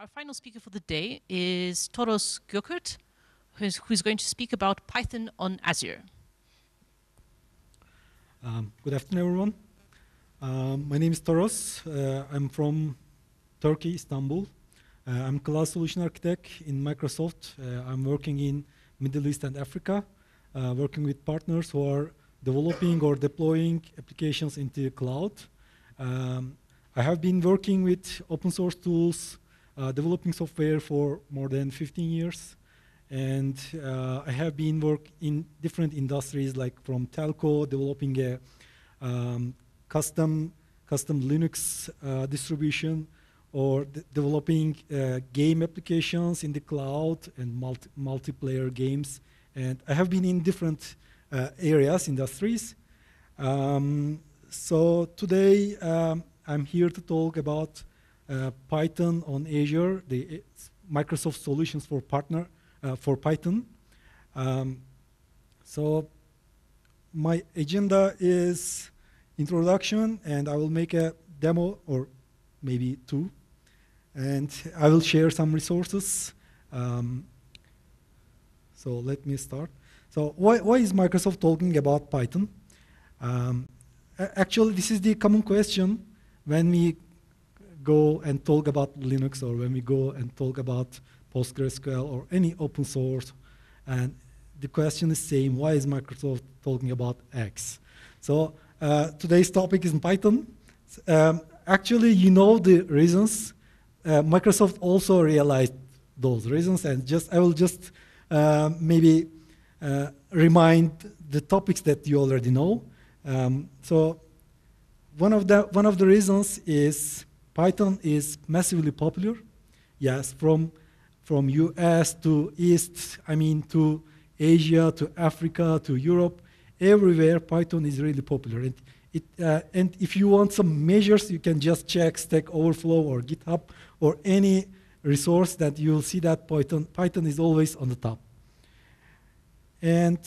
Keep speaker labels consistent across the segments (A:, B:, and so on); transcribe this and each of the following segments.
A: Our final speaker for the day is Toros Gökkurt, who's, who's going to speak about Python on Azure.
B: Um, good afternoon, everyone. Um, my name is Toros. Uh, I'm from Turkey, Istanbul. Uh, I'm cloud solution architect in Microsoft. Uh, I'm working in Middle East and Africa, uh, working with partners who are developing or deploying applications into the cloud. Um, I have been working with open source tools, developing software for more than 15 years. And uh, I have been working in different industries like from telco, developing a um, custom, custom Linux uh, distribution or developing uh, game applications in the cloud and multi multiplayer games. And I have been in different uh, areas, industries. Um, so today um, I'm here to talk about uh, Python on Azure, the Microsoft solutions for partner uh, for Python. Um, so my agenda is introduction, and I will make a demo or maybe two, and I will share some resources. Um, so let me start. So why, why is Microsoft talking about Python? Um, actually, this is the common question when we go and talk about Linux or when we go and talk about PostgreSQL or any open source. And the question is same, why is Microsoft talking about X? So uh, today's topic is Python. Um, actually, you know the reasons. Uh, Microsoft also realized those reasons, and just I will just uh, maybe uh, remind the topics that you already know. Um, so one of the one of the reasons is Python is massively popular. Yes, from from US to East, I mean to Asia, to Africa, to Europe, everywhere Python is really popular. And, it, uh, and if you want some measures, you can just check Stack Overflow or GitHub or any resource that you'll see that Python, Python is always on the top. And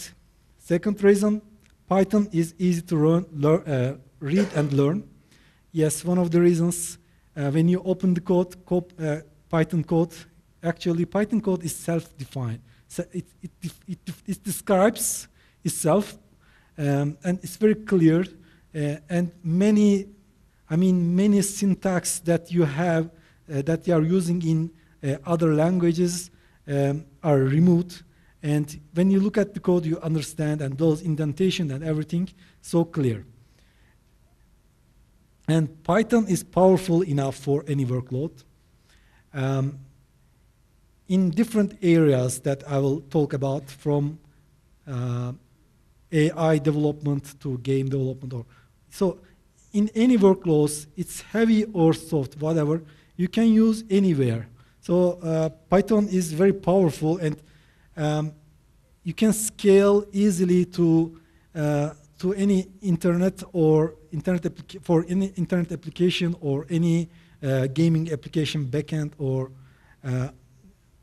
B: second reason, Python is easy to learn, uh, read and learn. Yes, one of the reasons when you open the code, code uh, Python code, actually Python code is self-defined. So it, it, it, it, describes itself um, and it's very clear uh, and many, I mean, many syntax that you have uh, that you are using in uh, other languages um, are removed. And when you look at the code, you understand and those indentation and everything so clear. And Python is powerful enough for any workload. Um, in different areas that I will talk about from uh, AI development to game development. Or, so in any workloads, it's heavy or soft, whatever, you can use anywhere. So uh, Python is very powerful and um, you can scale easily to, uh, to any internet or internet for any internet application or any uh, gaming application backend or uh,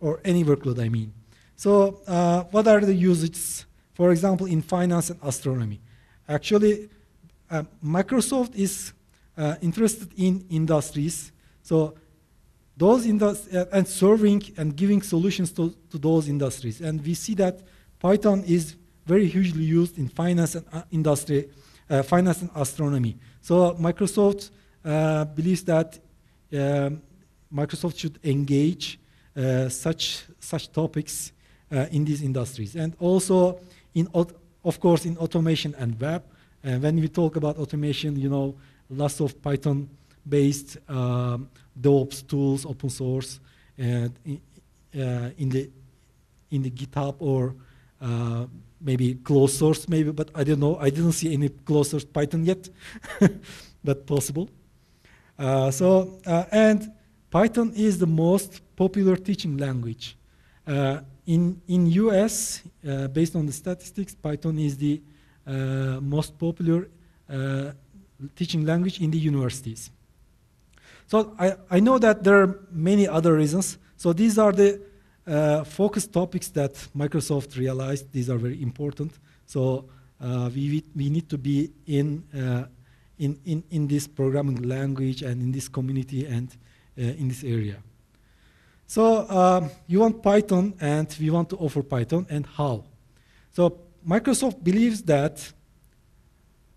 B: or any workload, I mean. So uh, what are the usages? For example, in finance and astronomy. Actually, uh, Microsoft is uh, interested in industries. So those industries, uh, and serving and giving solutions to, to those industries. And we see that Python is very hugely used in finance and uh, industry, uh, finance and astronomy. So Microsoft believes that um, Microsoft should engage uh, such such topics uh, in these industries, and also in of course in automation and web. And when we talk about automation, you know, lots of Python-based um, DevOps tools, open source, and uh, in the in the GitHub or uh, maybe closed source, maybe, but I don't know. I didn't see any closed source Python yet, but possible. Uh, so uh, and Python is the most popular teaching language. Uh, in, in US, uh, based on the statistics, Python is the uh, most popular uh, teaching language in the universities. So I, I know that there are many other reasons. So these are the uh, focus topics that Microsoft realized. These are very important. So uh, we, we need to be in, in, in, in this programming language and in this community and uh, in this area. So um, you want Python, and we want to offer Python, and how? So Microsoft believes that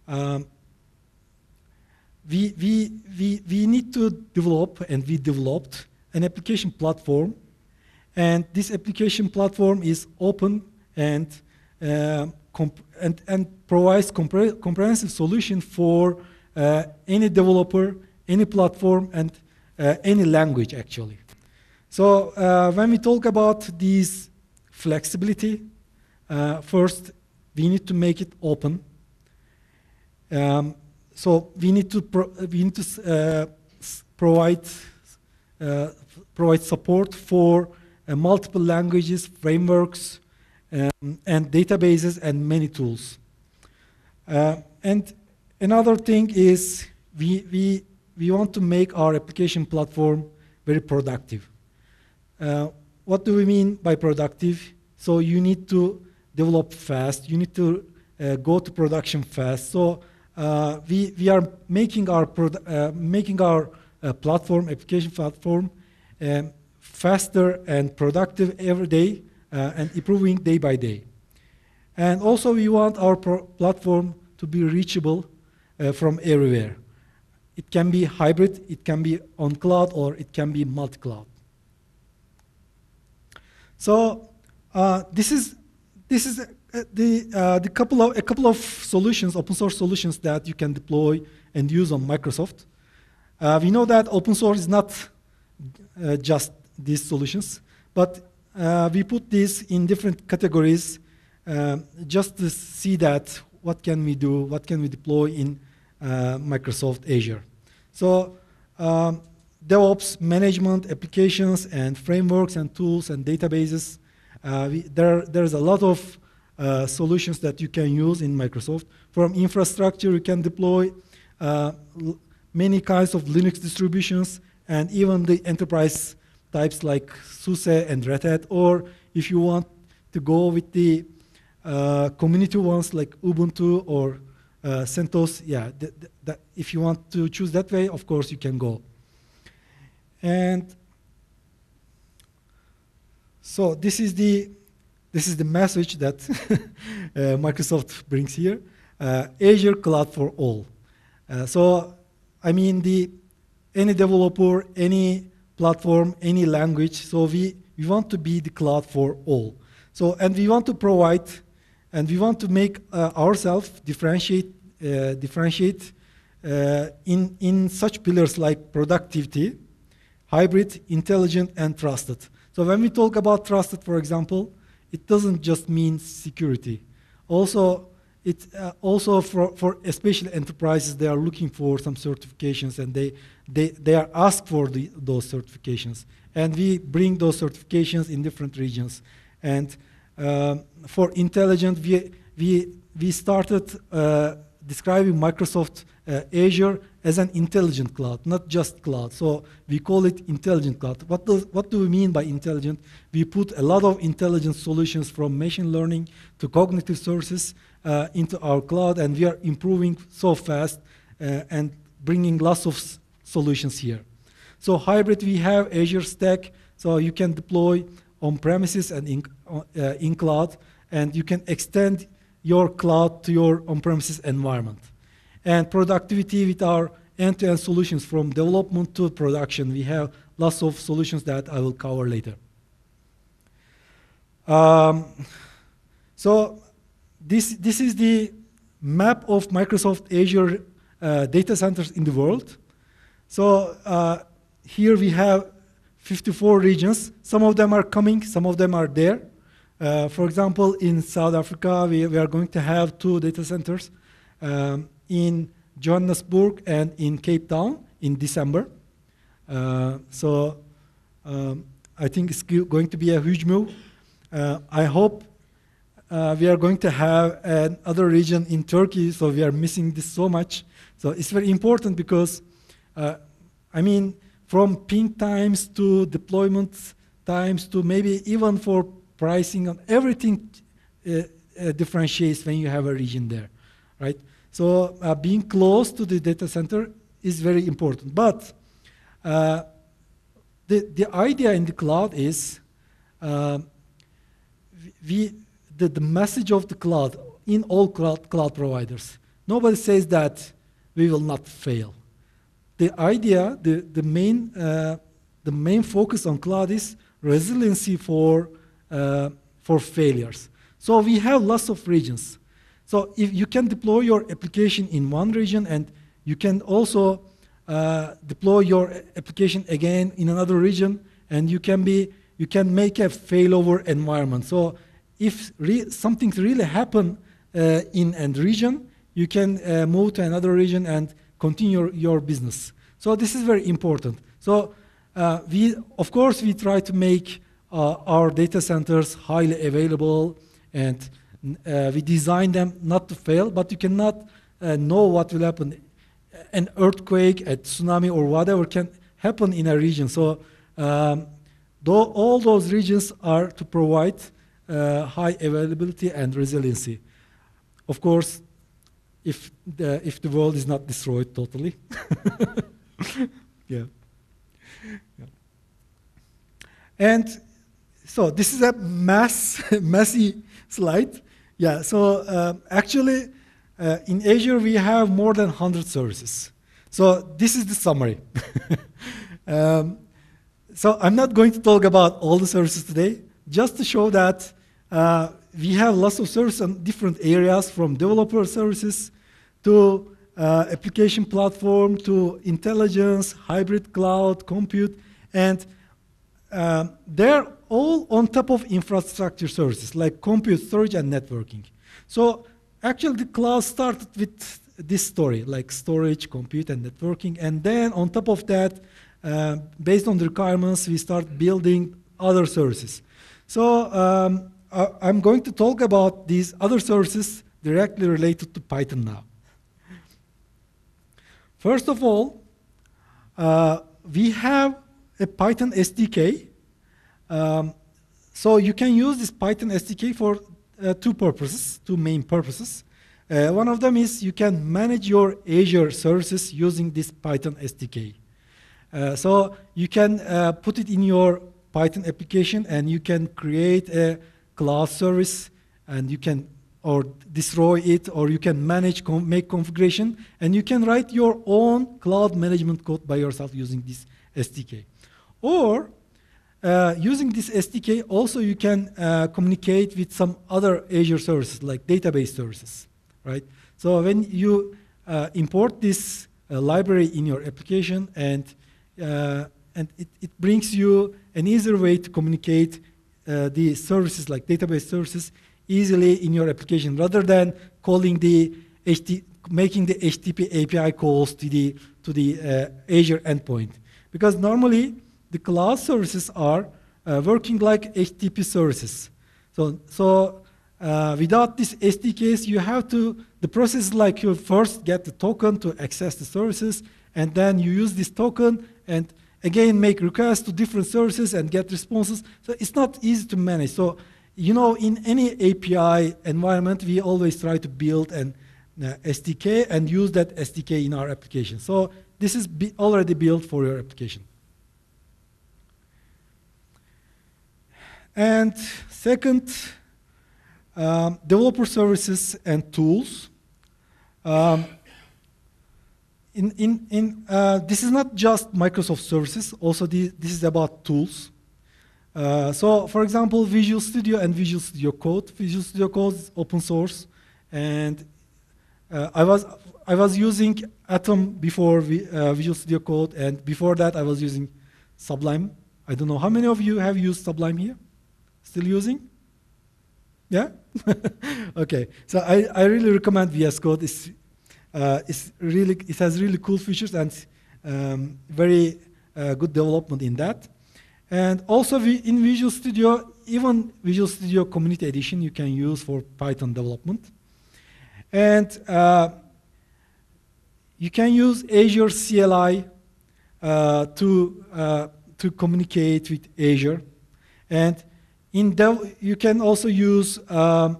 B: um, we, we, we, we need to develop, and we developed, an application platform. And this application platform is open and, uh, and, and provides compre comprehensive solution for uh, any developer, any platform, and uh, any language, actually. So uh, when we talk about this flexibility, uh, first, we need to make it open. Um, so we need to we need to uh, provide provide support for multiple languages, frameworks, um, and databases, and many tools. Uh, and another thing is we we we want to make our application platform very productive. Uh, what do we mean by productive? So you need to develop fast. You need to uh, go to production fast. So uh, we, we are making our, uh, making our uh, platform, application platform, um, faster and productive every day uh, and improving day by day. And also we want our platform to be reachable uh, from everywhere. It can be hybrid, it can be on cloud, or it can be multi-cloud. So uh, this is this is uh, the, uh, the couple of, a couple of solutions, open source solutions that you can deploy and use on Microsoft. Uh, we know that open source is not just these solutions, but uh, we put these in different categories uh, just to see that what can we do, what can we deploy in Microsoft Azure. So um, DevOps, management, applications, and frameworks, and tools, and databases. We, there, there's a lot of uh, solutions that you can use in Microsoft. From infrastructure, you can deploy uh, many kinds of Linux distributions and even the enterprise types like SUSE and Red Hat, or if you want to go with the uh, community ones like Ubuntu or uh, CentOS, yeah, th th if you want to choose that way, of course you can go. And so this is the this is the message that uh, Microsoft brings here. Uh, Azure Cloud for All. Uh, so, I mean, the any developer, any platform, any language. So we, we want to be the cloud for all. So, and we want to provide, and we want to make uh, ourselves differentiate, uh, differentiate uh, in, in such pillars like productivity, hybrid, intelligent, and trusted. So when we talk about trusted, for example, it doesn't just mean security. Also, it uh, also for, for especially enterprises, they are looking for some certifications and they, they, they are asked for the, those certifications. And we bring those certifications in different regions. And uh, for intelligent, we, we, we started uh, describing Microsoft uh, Azure as an intelligent cloud, not just cloud. So we call it intelligent cloud. What, does, what do we mean by intelligent? We put a lot of intelligent solutions from machine learning to cognitive sources uh, into our cloud, and we are improving so fast uh, and bringing lots of solutions here. So hybrid, we have Azure Stack, so you can deploy on premises and in, uh, in cloud, and you can extend your cloud to your on-premises environment and productivity with our end-to-end solutions from development to production. We have lots of solutions that I will cover later. Um, so this, this is the map of Microsoft Azure uh, data centers in the world. So uh, here we have 54 regions. Some of them are coming, some of them are there. Uh, for example, in South Africa, we, we, are going to have two data centers. Um, in Johannesburg and in Cape Town in December. Uh, so um, I think it's going to be a huge move. Uh, I hope uh, we are going to have another region in Turkey, so we are missing this so much. So it's very important because, uh, I mean, from ping times to deployment times to maybe even for pricing and everything uh, uh, differentiates when you have a region there, right? So uh, being close to the data center is very important. But uh, the, the idea in the cloud is we, the, the message of the cloud in all cloud, cloud providers. Nobody says that we will not fail. The idea, the, the, main, uh, the main focus on cloud is resiliency for, uh, for failures. So we have lots of regions. So if you can deploy your application in one region and you can also uh, deploy your application again in another region and you can be you can make a failover environment. So if re something really happen uh, in a region, you can uh, move to another region and continue your, business. So this is very important. So uh, we, of course, we try to make uh, our data centers highly available and uh, we design them not to fail, but you cannot uh, know what will happen. An earthquake, a tsunami, or whatever can happen in a region. So um, though all those regions are to provide uh, high availability and resiliency. Of course, if the, if the world is not destroyed totally. yeah. yeah. And so this is a mass, messy slide. Yeah, so uh, actually, uh, in Azure, we have more than 100 services. So this is the summary. um, so I'm not going to talk about all the services today, just to show that uh, we have lots of services in different areas, from developer services to uh, application platform to intelligence, hybrid cloud, compute, and uh, they're all on top of infrastructure services like compute, storage, and networking. So actually the cloud started with this story, like storage, compute, and networking, and then on top of that, uh, based on the requirements, we start building other services. So um, I, am going to talk about these other services directly related to Python now. First of all, uh, we have a Python SDK. Um, so you can use this Python SDK for uh, two purposes, two main purposes. Uh, one of them is you can manage your Azure services using this Python SDK. Uh, so you can uh, put it in your Python application and you can create a cloud service and you can or destroy it or you can manage, make configuration and you can write your own cloud management code by yourself using this SDK. Or uh, using this SDK also you can uh, communicate with some other Azure services like database services, right? So when you uh, import this uh, library in your application and uh, and it, it, brings you an easier way to communicate uh, the services like database services easily in your application rather than calling the HT, making the HTTP API calls to the to the uh, Azure endpoint because normally the cloud services are uh, working like HTTP services. So so uh, without these SDKs, you have to the process is like you first get the token to access the services, and then you use this token and again make requests to different services and get responses. So it's not easy to manage. So you know, in any API environment, we always try to build an uh, SDK and use that SDK in our application. So this is already built for your application. And second, um, developer services and tools. Um, in, in, in, uh, this is not just Microsoft services, also the, this is about tools. Uh, so for example, Visual Studio and Visual Studio Code. Visual Studio Code is open source, and uh, I, was, I was using Atom before vi uh, Visual Studio Code, and before that I was using Sublime. I don't know, how many of you have used Sublime here? Still using? Yeah? okay, so I, I really recommend VS Code. It's uh, it's really, it has really cool features and um, very uh, good development in that. And also we, in Visual Studio, even Visual Studio Community Edition you can use for Python development. And uh, you can use Azure CLI uh, to, uh, to communicate with Azure. And in dev you can also use um,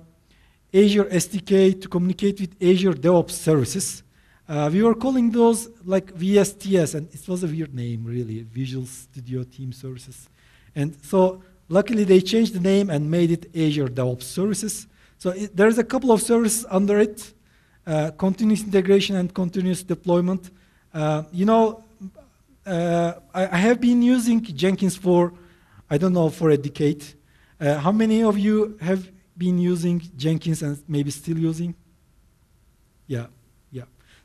B: Azure SDK to communicate with Azure DevOps services. Uh, we were calling those like VSTS, and it was a weird name, really, Visual Studio Team Services. And so luckily they changed the name and made it Azure DevOps Services. So it, there's a couple of services under it, uh, continuous integration and continuous deployment. Uh, you know, uh, I, I, have been using Jenkins for, I don't know, for a decade. Uh, how many of you have been using Jenkins and maybe still using? Yeah, yeah.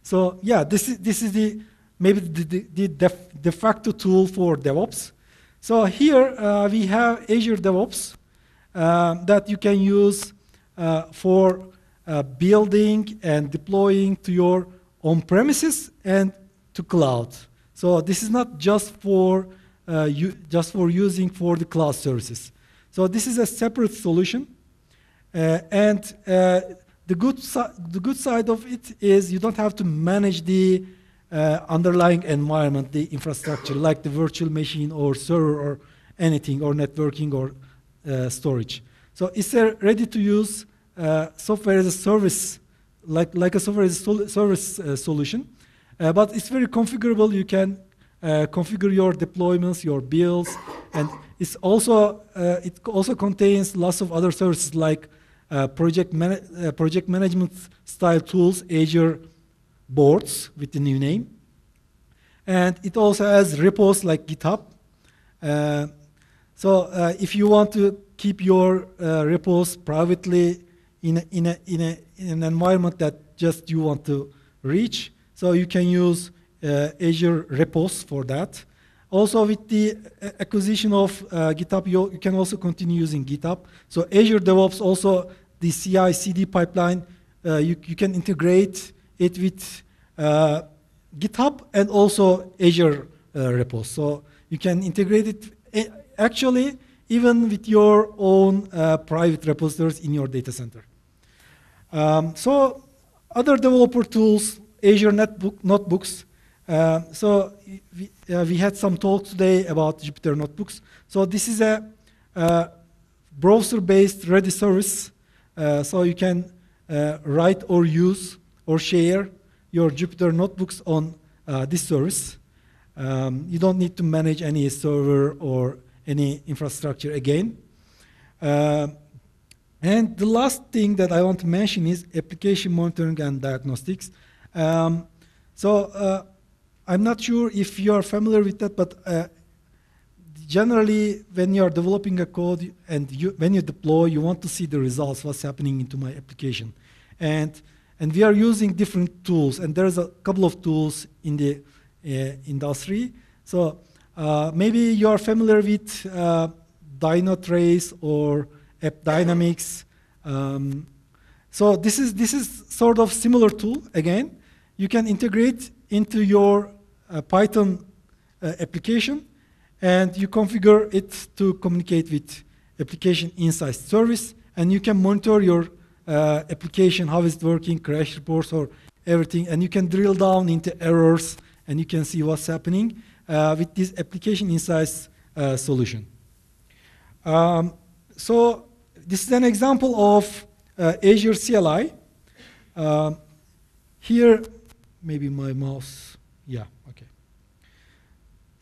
B: So yeah, this is this is the maybe the, the, de, facto tool for DevOps. So here uh, we have Azure DevOps uh, that you can use uh, for uh, building and deploying to your on-premises and to cloud. So this is not just for uh, you, just for using for the cloud services. So this is a separate solution, uh, and the good, the good side of it is you don't have to manage the uh, underlying environment, the infrastructure, like the virtual machine or server or anything, or networking or uh, storage. So it's a ready-to-use uh, software as a service, like, like a software as a sol service uh, solution. Uh, but it's very configurable. You can uh, configure your deployments, your builds, and it's also, it also contains lots of other services like project, man uh, project management style tools, Azure boards with the new name. And it also has repos like GitHub. Uh, so uh, if you want to keep your uh, repos privately in, a, in, a, in, a, in, an environment that just you want to reach, so you can use uh, Azure repos for that. Also, with the acquisition of uh, GitHub, you, you, can also continue using GitHub. So Azure DevOps also, the CI/CD pipeline, uh, you, you can integrate it with uh, GitHub and also Azure uh, repos. So you can integrate it eh, actually even with your own uh, private repositories in your data center. Um, so other developer tools, Azure Netbook, Notebooks, uh, so we, uh, we, had some talk today about Jupyter Notebooks. So this is a uh, browser-based ready service. Uh, so you can write or use or share your Jupyter Notebooks on this service. Um, you don't need to manage any server or any infrastructure again. and the last thing that I want to mention is application monitoring and diagnostics. Um, so I'm not sure if you are familiar with that, but uh, generally when you are developing a code and you, when you deploy, you want to see the results, what's happening into my application. And, and we are using different tools, and there's a couple of tools in the uh, industry. So uh, maybe you are familiar with uh, Dynatrace or AppDynamics. Um, so this is, this is sort of similar tool, again. You can integrate into your Python uh, application, and you configure it to communicate with application insight service, and you can monitor your uh, application, how it's working, crash reports, or everything, and you can drill down into errors, and you can see what's happening uh, with this application insights uh, solution. Um, so this is an example of uh, Azure CLI. Um, here, maybe my mouse, yeah.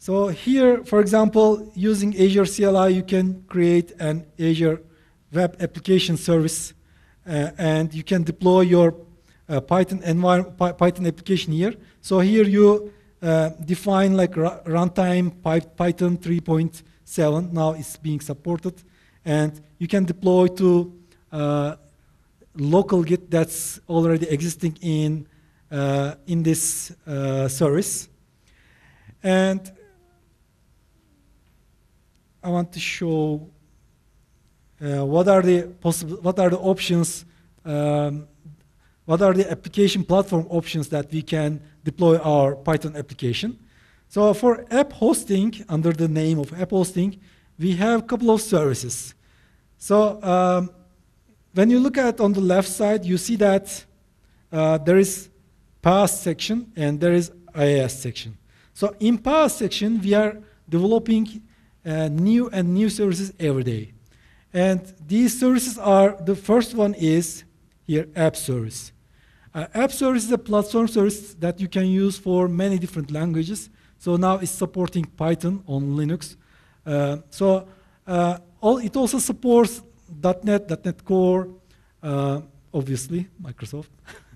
B: So here, for example, using Azure CLI, you can create an Azure Web Application Service, uh, and you can deploy your uh, Python Python application here. So here you uh, define like runtime Python 3.7. Now it's being supported, and you can deploy to uh, local Git that's already existing in uh, in this uh, service. And I want to show uh, what are the possible, what are the options, um, what are the application platform options that we can deploy our Python application. So for app hosting, under the name of app hosting, we have a couple of services. So um, when you look at on the left side, you see that uh, there is PaaS section and there is IaaS section. So in PaaS section, we are developing uh, new and new services every day. And these services are, the first one is here, app service. Uh, app service is a platform service that you can use for many different languages. So now it's supporting Python on Linux. Uh, so uh, all, it also supports .NET, .NET Core, uh, obviously Microsoft,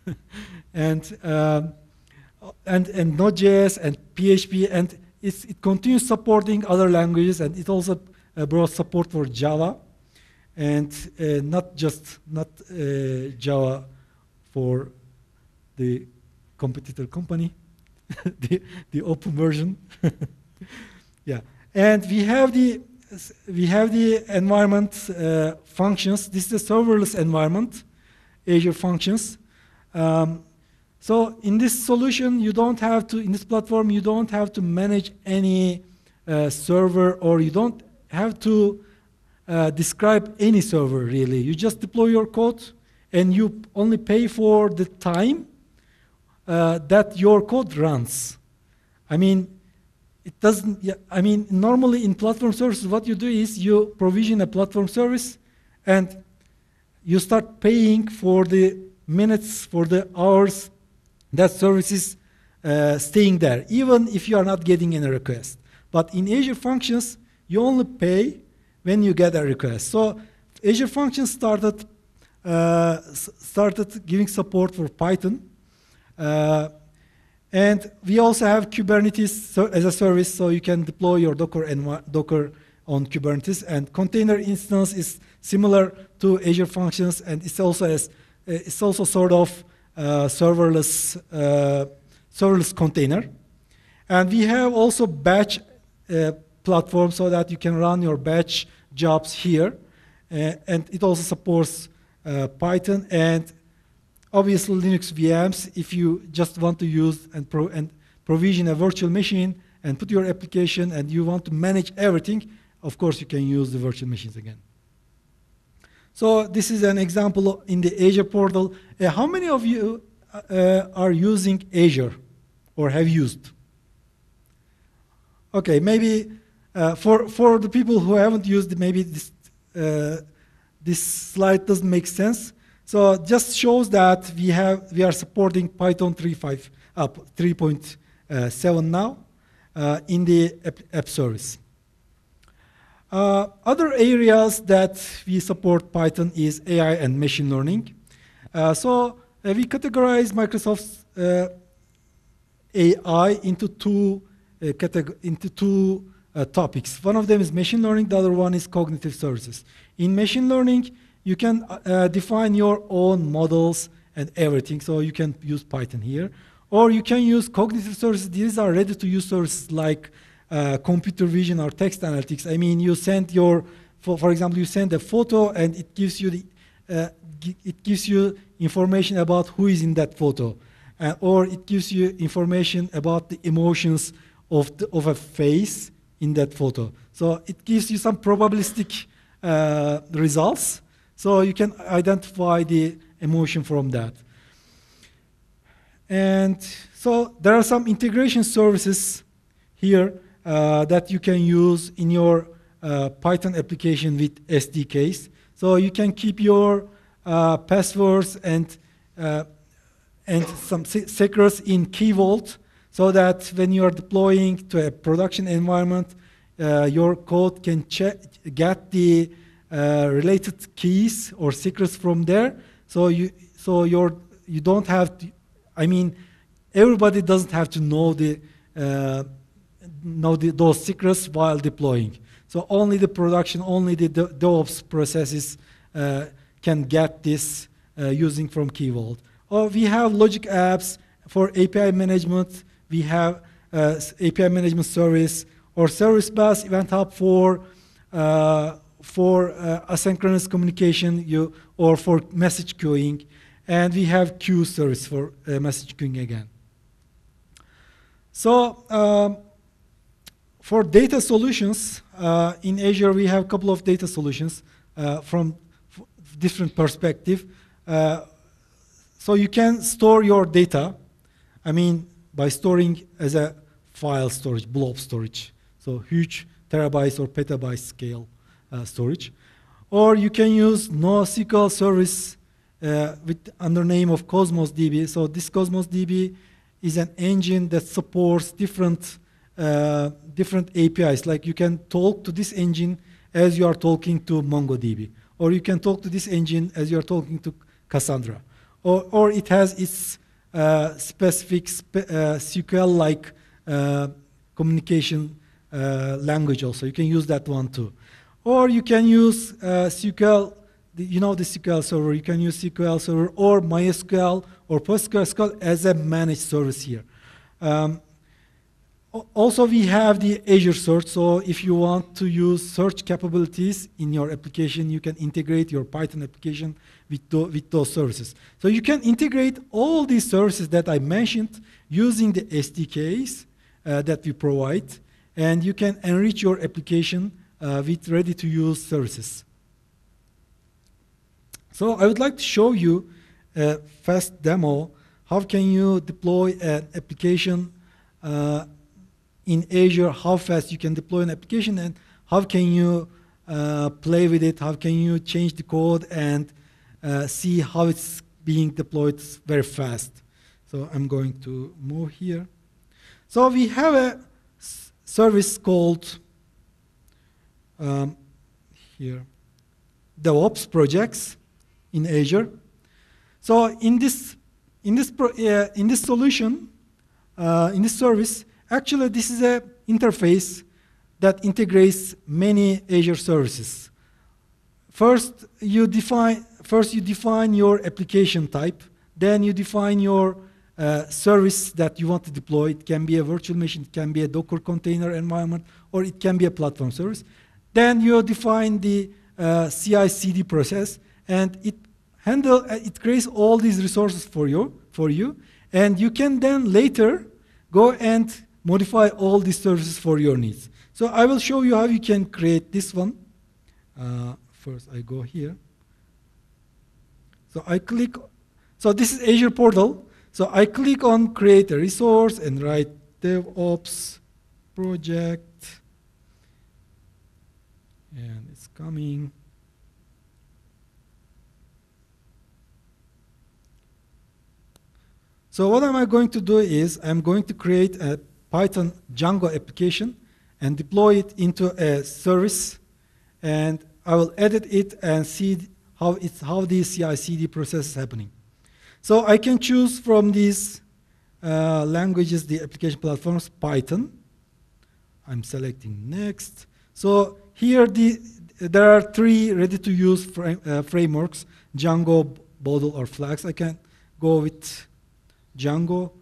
B: and um, and and Node.js and PHP, and it continues supporting other languages, and it also uh, brought support for Java, and uh, not just not uh, Java for the competitor company, the the open version. yeah, and we have the we have the environment uh, functions. This is a serverless environment, Azure Functions. Um, so in this solution, you don't have to, in this platform, you don't have to manage any uh, server or you don't have to uh, describe any server really. You just deploy your code and you only pay for the time uh, that your code runs. I mean, it doesn't, I mean, normally in platform services, what you do is you provision a platform service and you start paying for the minutes, for the hours that service is uh, staying there, even if you are not getting any request. But in Azure Functions, you only pay when you get a request. So Azure Functions started uh, started giving support for Python. Uh, and we also have Kubernetes as a service, so you can deploy your Docker and Docker on Kubernetes. And container instance is similar to Azure Functions, and it's also as it's also sort of uh, serverless, uh, serverless container. And we have also batch uh, platform so that you can run your batch jobs here. and it also supports Python and obviously Linux VMs if you just want to use and, pro and provision a virtual machine and put your application and you want to manage everything, of course you can use the virtual machines again. So this is an example in the Azure portal. Uh, how many of you uh, are using Azure or have used? Okay, maybe uh, for, for the people who haven't used maybe this, uh, this slide doesn't make sense. So just shows that we, have, we are supporting Python 3.5, uh, 3.7 now uh, in the app, app service. Uh, other areas that we support Python is AI and machine learning. Uh, so uh, we categorize Microsoft's uh, AI into two uh, into two uh, topics. One of them is machine learning. The other one is cognitive services. In machine learning, you can define your own models and everything. So you can use Python here, or you can use cognitive services. These are ready-to-use services like uh, computer vision or text analytics. I mean, you send your, for, for example, you send a photo and it gives you the, uh, it gives you information about who is in that photo, uh, or it gives you information about the emotions of the, of a face in that photo. So it gives you some probabilistic uh, results, so you can identify the emotion from that. And so there are some integration services here uh, that you can use in your uh, Python application with SDKs. So you can keep your uh, passwords and uh, and some secrets in Key Vault so that when you are deploying to a production environment, uh, your code can get the uh, related keys or secrets from there. So you so your you don't have to. I mean, everybody doesn't have to know the know the, those secrets while deploying. So only the production, only the DevOps processes uh, can get this uh, using from Key Vault. Or we have logic apps for API management. We have uh, API management service or service bus event hub for uh, for uh, asynchronous communication you, or for message queuing. And we have queue service for uh, message queuing again. So um, for data solutions, uh, in Azure we have a couple of data solutions uh, from different perspective. Uh, so you can store your data, I mean, by storing as a file storage, blob storage. So huge terabytes or petabyte scale uh, storage. Or you can use NoSQL service uh, with under name of Cosmos DB. So this Cosmos DB is an engine that supports different uh, different APIs. Like you can talk to this engine as you are talking to MongoDB, or you can talk to this engine as you are talking to Cassandra, or or it has its uh, specific spe uh, SQL-like uh, communication uh, language also. You can use that one too. Or you can use SQL, you know the SQL server, you can use SQL server or MySQL or PostgreSQL as a managed service here. Um, also, we have the Azure Search, so if you want to use search capabilities in your application, you can integrate your Python application with, with those services. So you can integrate all these services that I mentioned using the SDKs uh, that we provide, and you can enrich your application uh, with ready-to-use services. So I would like to show you a fast demo. How can you deploy an application uh, in Azure? How fast you can deploy an application, and how can you uh, play with it? How can you change the code and uh, see how it's being deployed very fast? So I'm going to move here. So we have a service called um, here, DevOps projects in Azure. So in this, in this, uh, in this solution, uh, in this service, actually this is an interface that integrates many Azure services. First, you define, first you define your application type, then you define your uh, service that you want to deploy. It can be a virtual machine, it can be a Docker container environment, or it can be a platform service. Then you define the uh, CI/CD process, and it handle uh, it creates all these resources for you for you, and you can then later go and modify all these services for your needs. So I will show you how you can create this one. Uh, first, I go here. So I click. So this is Azure Portal. So I click on create a resource and write DevOps project and it's coming. So what am I going to do is I'm going to create a Python Django application and deploy it into a service and I will edit it and see how it's how the CI/CD process is happening. So I can choose from these uh, languages, the application platforms, Python. I'm selecting next. So here, the, there are three ready-to-use uh, frameworks, Django, Bottle, or Flask. I can go with Django.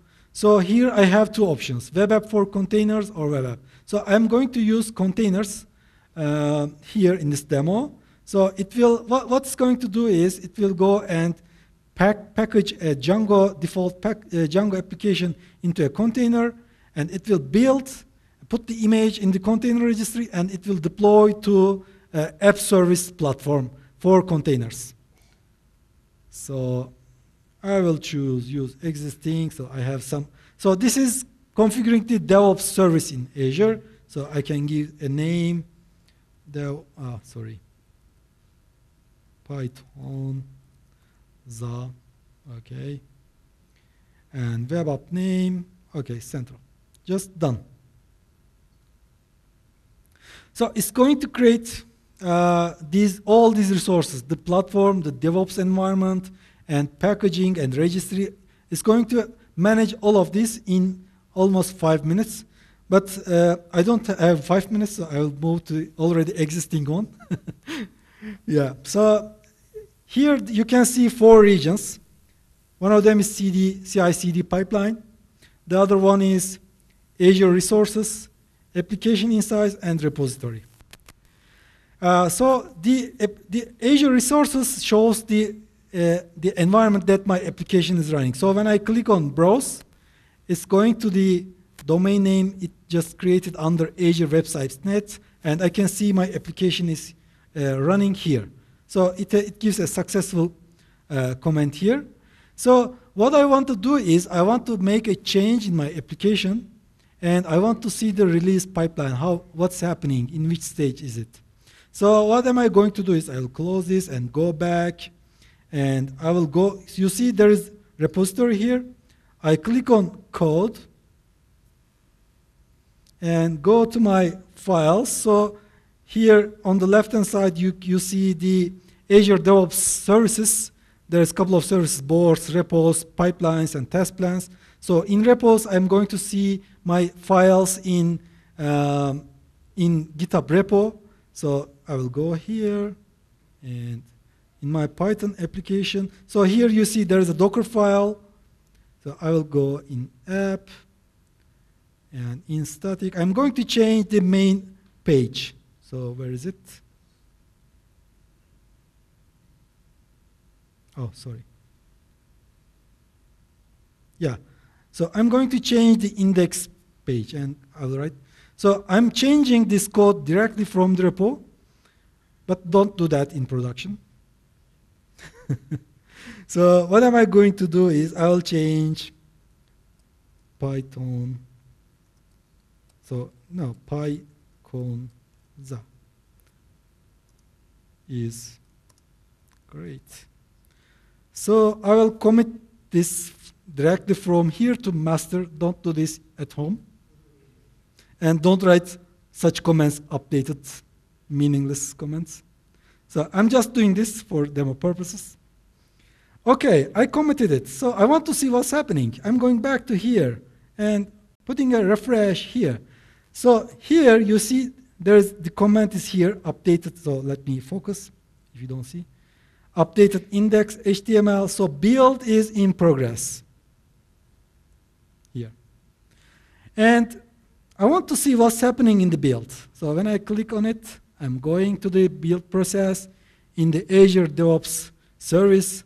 B: So here I have two options, web app for containers or web app. So I'm going to use containers uh, here in this demo. So it will, what, what's going to do is it will go and pack, package a Django default pack, uh, Django application into a container, and it will build put the image in the container registry, and it will deploy to uh, app service platform for containers. So I will choose use existing, so I have some. So this is configuring the DevOps service in Azure. So I can give a name, dev, ah, sorry, Python, za, okay, and web app name, okay, central, just done. So it's going to create uh, these all these resources, the platform, the DevOps environment, and packaging and registry. It's going to manage all of this in almost five minutes. But uh, I don't have five minutes, so I will move to already existing one. yeah, so here you can see four regions. One of them is CD, CI/CD pipeline. The other one is Azure resources, application insights, and repository. Uh, so the, the Azure resources shows the, uh, the environment that my application is running. So when I click on browse, it's going to the domain name it just created under Azure Web Sites Net, and I can see my application is uh, running here. So it, uh, it gives a successful uh, comment here. So what I want to do is I want to make a change in my application and I want to see the release pipeline, how, what's happening, in which stage is it. So what am I going to do is I'll close this and go back And I will go, you see there is repository here. I click on code and go to my files. So here on the left-hand side, you, you see the Azure DevOps services. There's a couple of services, boards, repos, pipelines, and test plans. So in repos, I'm going to see my files in, um, in GitHub repo. So I will go here and in my Python application. So here you see there's a Docker file. So I will go in app and in static. I'm going to change the main page. So where is it? Oh, sorry. Yeah. So I'm going to change the index page and I will write. So I'm changing this code directly from the repo, but don't do that in production. so what am I going to do is I will change Python. So no, PyCon is great. So I will commit this directly from here to master. Don't do this at home. And don't write such comments, updated, meaningless comments. So I'm just doing this for demo purposes. Okay, I committed it. So I want to see what's happening. I'm going back to here and putting a refresh here. So here you see there's the comment is here, updated. So let me focus if you don't see. Updated index HTML. So build is in progress here. And I want to see what's happening in the build. So when I click on it, I'm going to the build process in the Azure DevOps service.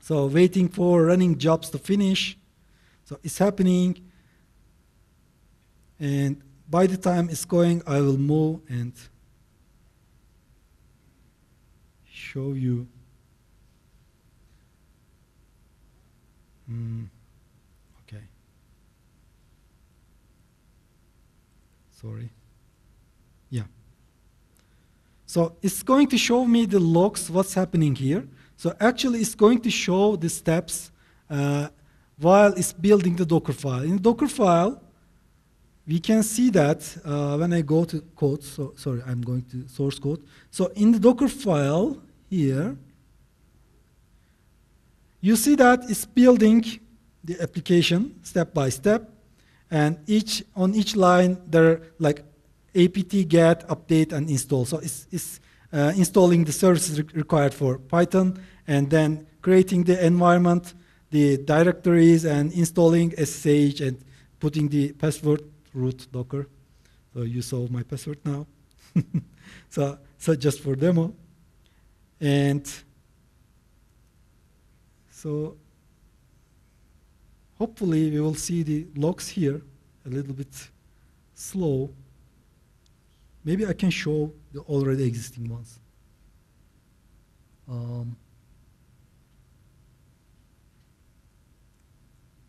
B: So waiting for running jobs to finish. So it's happening. And by the time it's going, I will move and show you. Mm, okay. Sorry. Yeah. So it's going to show me the logs, what's happening here. So actually it's going to show the steps uh, while it's building the Docker file. In the Docker file, we can see that uh, when I go to code, so sorry, I'm going to source code. So in the Docker file here, you see that it's building the application step by step, and each on each line there are like apt get, update, and install. So it's, it's uh, installing the services re required for Python, and then creating the environment, the directories, and installing SSH and putting the password root docker. So you saw my password now. so, so just for demo. And so hopefully we will see the logs here a little bit slow. Maybe I can show the already existing ones. Um,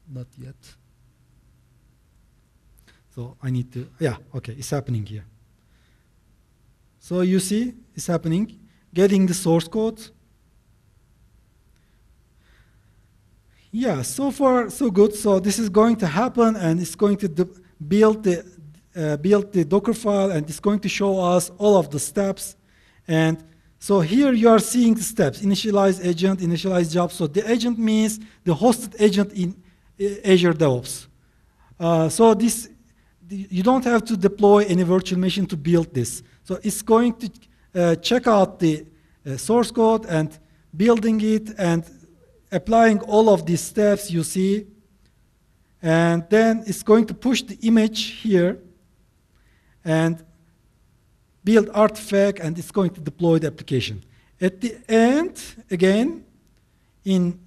B: not yet. So I need to, yeah, okay, it's happening here. So you see, it's happening. Getting the source code. Yeah, so far so good. So this is going to happen, and it's going to build the uh, build the Docker file, and it's going to show us all of the steps. And so here you are seeing the steps: initialize agent, initialize job. So the agent means the hosted agent in uh, Azure DevOps. Uh, so this you don't have to deploy any virtual machine to build this. So it's going to uh, check out the uh, source code and building it and applying all of these steps you see. And then it's going to push the image here and build artifact and it's going to deploy the application. At the end, again, in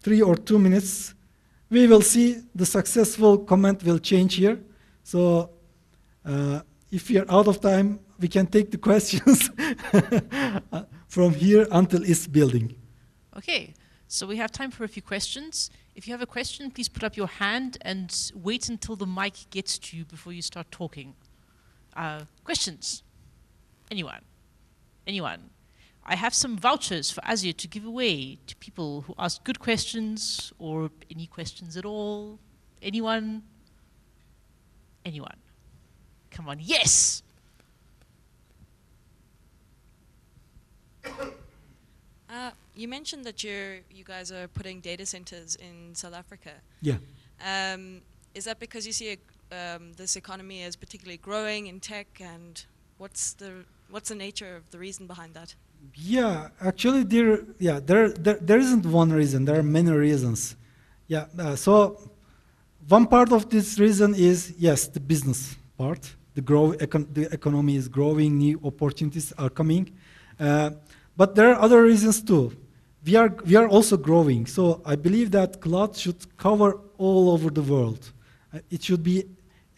B: three or two minutes, we will see the successful comment will change here. So uh, if we are out of time, we can take the questions from here until it's building.
A: Okay, so we have time for a few questions. If you have a question, please put up your hand and wait until the mic gets to you before you start talking. Uh, questions? Anyone? Anyone? I have some vouchers for Azure to give away to people who ask good questions or any questions at all. Anyone? Anyone? Come on, yes!
C: Uh, you mentioned that you you guys are putting data centers in South Africa.
B: Yeah.
C: Um, is that because you see a, um, this economy is particularly growing in tech, and what's the what's the nature of the reason behind that?
B: Yeah, actually, there, yeah, there, there, there isn't one reason. There are many reasons. Yeah, uh, so one part of this reason is yes, the business part. The grow, econ- the economy is growing, new opportunities are coming, uh, but there are other reasons too. We are we are also growing. So I believe that cloud should cover all over the world. Uh, it should be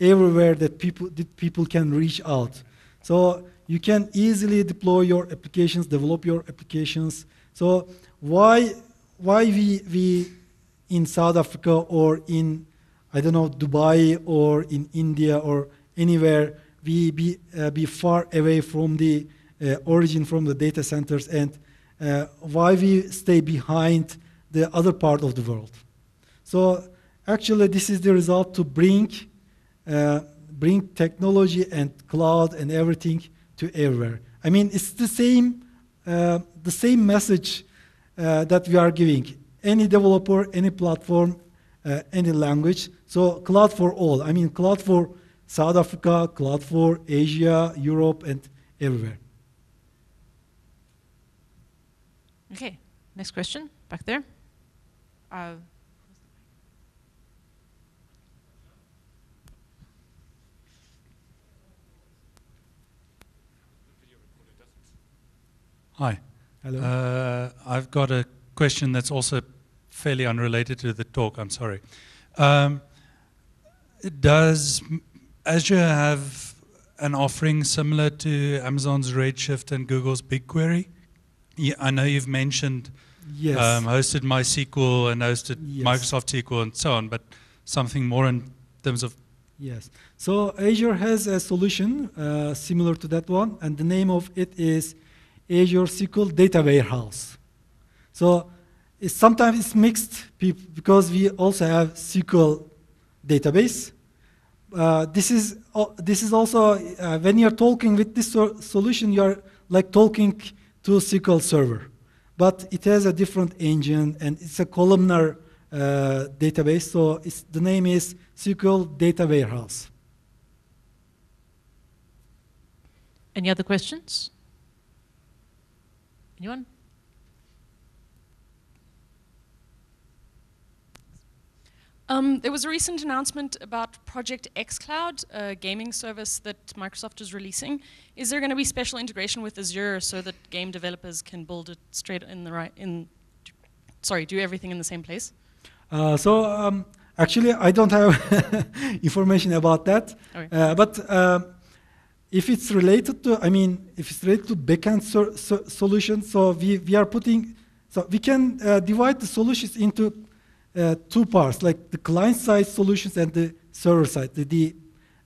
B: everywhere that people that people can reach out. So you can easily deploy your applications, develop your applications. So why why we we in South Africa or in I don't know Dubai or in India or anywhere we be uh, be far away from the uh, origin from the data centers and uh, why we stay behind the other part of the world. So actually this is the result to bring uh, bring technology and cloud and everything to everywhere. I mean, it's the same, uh, the same message uh, that we are giving. Any developer, any platform, uh, any language. So cloud for all. I mean, cloud for South Africa, cloud for Asia, Europe, and everywhere.
A: Okay, next question, back there. Uh,
D: Hi.
B: Hello.
D: Uh, I've got a question that's also fairly unrelated to the talk. I'm sorry. Um, does Azure have an offering similar to Amazon's Redshift and Google's BigQuery? Yeah, I know you've mentioned
B: yes.
D: um, hosted MySQL and hosted
B: Yes.
D: Microsoft SQL and so on, but something more in terms of
B: Yes. So Azure has a solution uh, similar to that one, and the name of it is Azure SQL Data Warehouse. So it's, sometimes it's mixed because we also have SQL database. Uh, this is al- this is also uh, when you're talking with this so- solution, you're like talking to SQL Server, but it has a different engine and it's a columnar uh, database. So it's, the name is SQL Data Warehouse.
A: any other questions? Anyone?
E: Um, there was a recent announcement about Project xCloud, a gaming service that Microsoft is releasing. Is there going to be special integration with Azure so that game developers can build it straight in the right in? Sorry, do everything in the same place?
B: Uh, so um, actually, I don't have information about that.
E: Okay.
B: Uh, but uh, if it's related to, I mean, if it's related to backend so, so solution, so we, we are putting, so we can uh, divide the solutions into uh, two parts, like the client-side solutions and the server-side, the, the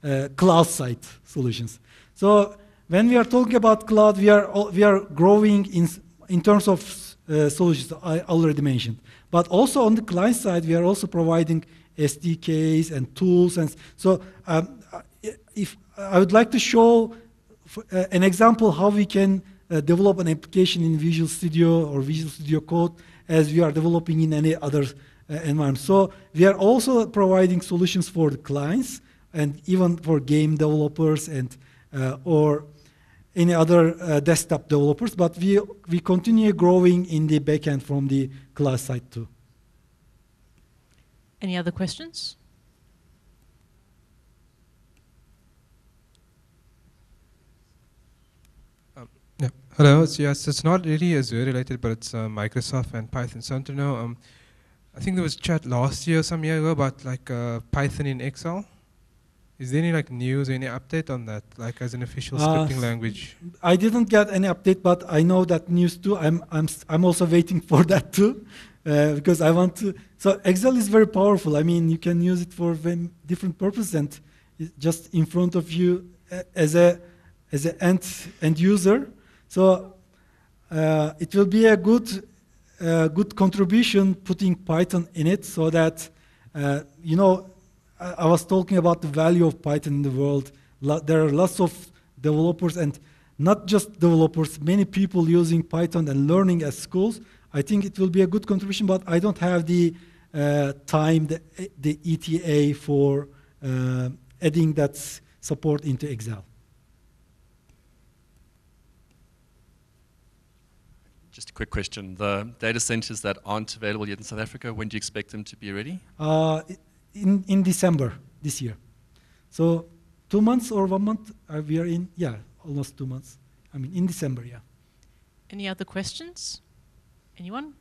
B: uh, cloud-side solutions. So when we are talking about cloud, we are we are growing in in terms of uh, solutions I already mentioned. But also on the client side, we are also providing SDKs and tools, and so um, uh, if I would like to show uh, an example how we can uh, develop an application in Visual Studio or Visual Studio Code as we are developing in any other uh, environment. So we are also providing solutions for the clients and even for game developers and uh, or any other uh, desktop developers. But we we continue growing in the backend from the cloud side too.
A: Any other questions?
F: Yeah. Hello. It's, yes, it's not really Azure related, but it's uh, Microsoft and Python. So I want to know. Um, I think there was chat last year, some year ago, about like uh, Python in Excel. Is there any like news, any update on that, like as an official
B: Uh,
F: scripting language?
B: I didn't get any update, but I know that news too. I'm I'm I'm also waiting for that too, uh, because I want to. So Excel is very powerful. I mean, you can use it for different purposes, and just in front of you uh, as a as an end end user. So uh, it will be a good, uh, good contribution putting Python in it so that, uh, you know, I, I was talking about the value of Python in the world. Lo- there are lots of developers and not just developers, many people using Python and learning at schools. I think it will be a good contribution, but I don't have the uh, time, the, the ETA for uh, adding that support into Excel.
G: Just a quick question. The data centers that aren't available yet in South Africa, when do you expect them to be ready?
B: Uh, in, in December this year. So two months or one month uh, we are in, yeah, almost two months. I mean, in December, yeah.
A: Any other questions? Anyone?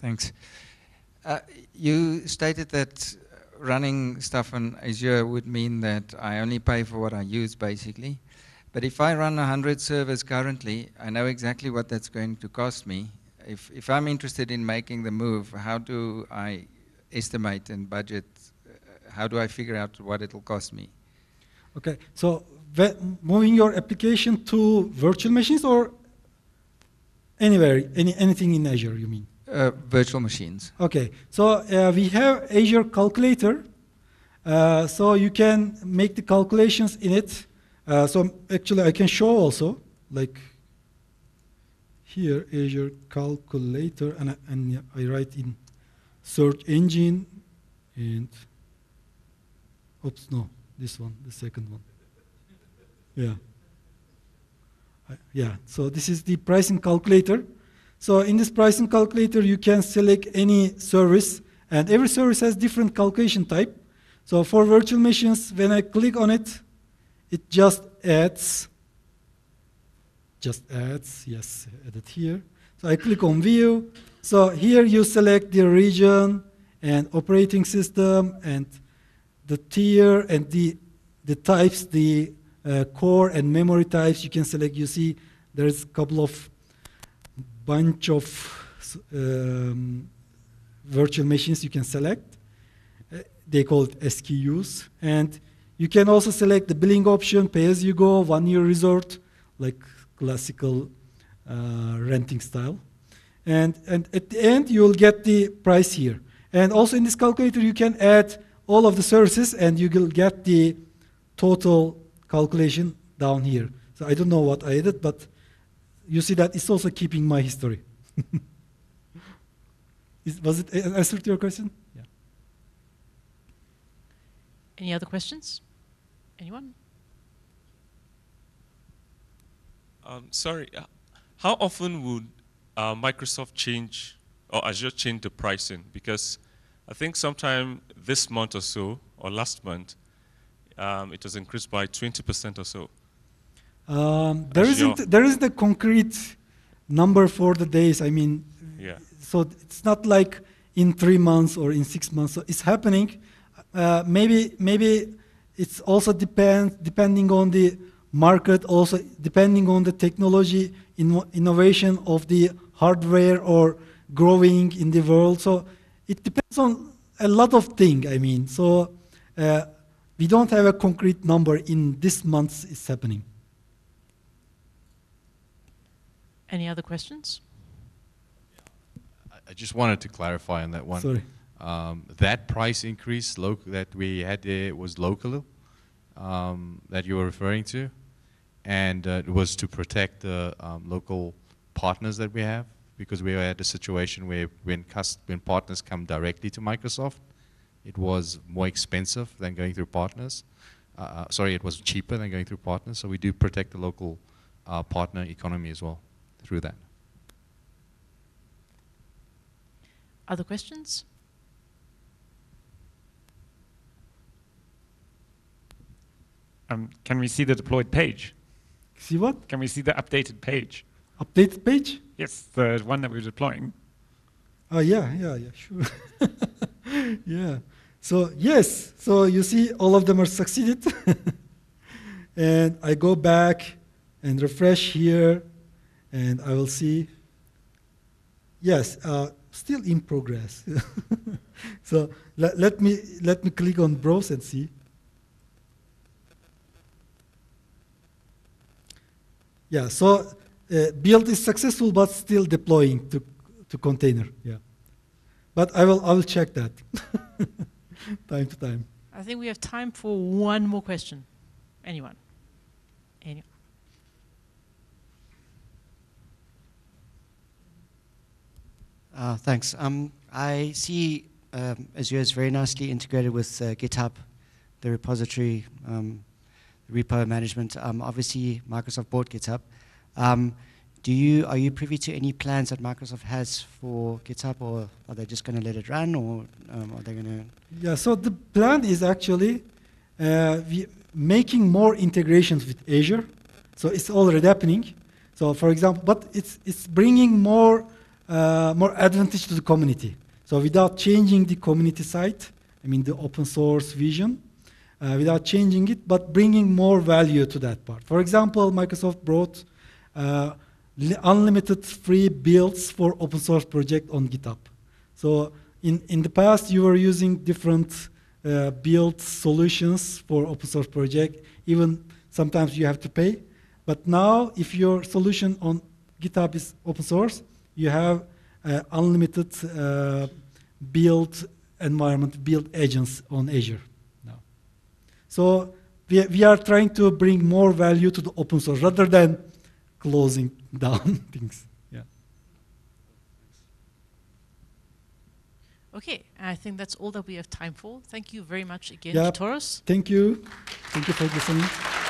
H: Thanks. Uh, you stated that running stuff on Azure would mean that I only pay for what I use, basically. But if I run 100 servers currently, I know exactly what that's going to cost me. If, if I'm interested in making the move, how do I estimate and budget? Uh, how do I figure out what it'll cost me?
B: Okay, so moving your application to virtual machines or anywhere, any, anything in Azure, you mean?
H: Uh, virtual machines.
B: Okay, so uh, we have Azure Calculator. Uh, so you can make the calculations in it. Uh, so actually, I can show also, like here, Azure Calculator, and I, and I write in search engine, and oops, no, this one, the second one. Yeah. I- yeah. So this is the pricing calculator. So in this pricing calculator, you can select any service, and every service has different calculation type. So for virtual machines, when I click on it, it just adds, just adds, yes, add it here. So I click on view. So here you select the region and operating system and the tier and the, the types, the uh, core and memory types you can select. You see there's a couple of bunch of um, virtual machines you can select. Uh, they call it SKUs. And you can also select the billing option, pay as you go, one year resort, like classical uh, renting style. And, and at the end, you'll get the price here. And also in this calculator, you can add all of the services and you will get the total calculation down here. So I don't know what I added, but you see that it's also keeping my history. Is, was it answer to your question? Yeah.
A: Any other questions? Anyone?
I: Um, sorry, uh, how often would uh, Microsoft change or Azure change the pricing? Because I think sometime this month or so, or last month, um, it was increased by 20% or so.
B: Um, there
I: Azure.
B: isn't there isn't a concrete number for the days. I mean,
I: Yeah.
B: so it's not like in three months or in six months. So it's happening. Uh, maybe maybe it's also depends depending on the market, also depending on the technology inno- innovation of the hardware or growing in the world. So it depends on a lot of things. I mean, so uh, we don't have a concrete number in this month. It's happening.
A: Any other questions?
J: I- I just wanted to clarify on that one.
B: Sorry.
J: Um, that price increase that we had was local, um, that you were referring to, and uh, it was to protect the um, local partners that we have because we had a situation where when when partners come directly to Microsoft, it was more expensive than going through partners. Uh, uh, sorry, it was cheaper than going through partners. So we do protect the local uh, partner economy as well through that.
A: Other questions?
K: Um, can we see the deployed page?
B: See what?
K: Can we see the updated page?
B: Updated page?
K: Yes, the one that we're deploying.
B: Oh yeah, yeah, yeah, sure. yeah. So yes, so you see all of them are succeeded. and I go back and refresh here and I will see yes, uh, still in progress. so let, let me let me click on browse and see. Yeah, so uh, build is successful, but still deploying to, to container. Yeah, but I will I will check that time to time.
A: I think we have time for one more question. Anyone? Anyone?
L: Uh, thanks. Um, I see um, Azure is very nicely integrated with uh, GitHub, the repository, um, repo management. Um, obviously, Microsoft bought GitHub. Um, do you are you privy to any plans that Microsoft has for GitHub, or are they just going to let it run, or um, are they going to?
B: Yeah, so the plan is actually uh, we making more integrations with Azure. So it's already happening. So for example, but it's it's bringing more uh, more advantage to the community. So without changing the community site, I mean the open source vision, uh, without changing it, but bringing more value to that part. For example, Microsoft brought uh, li- unlimited free builds for open source project on GitHub. So in, in the past, you were using different uh, build solutions for open source project. Even sometimes you have to pay. But now, if your solution on GitHub is open source, you have uh, unlimited uh, build environment, build agents on Azure. So we, we are trying to bring more value to the open source rather than closing down things. Yeah.
A: Okay, I think that's all that we have time for. Thank you very much again,
B: Yeah.
A: Toros.
B: Thank you. Thank you for listening.